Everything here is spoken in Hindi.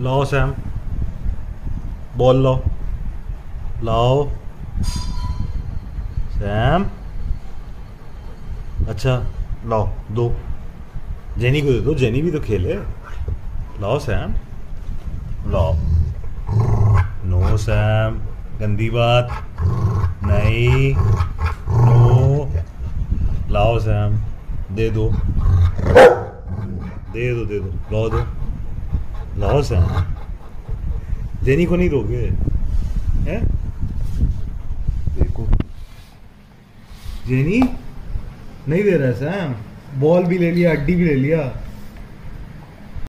लाओ सैम। बॉल लाओ लाओ। सैम। अच्छा लाओ, दो। जेनी को दे दो, जेनी भी तो खेले। लाओ सैम। लाओ। No Sam. गंदी बात। नहीं। नो। लाओ सैम। दे दो। दे दो दे दो। लाओ दो। लाओ से देनी को नहीं दोगे? हैं? देखो। जेनी नहीं दे रहा है सैम बॉल भी ले लिया अड्डी भी ले लिया।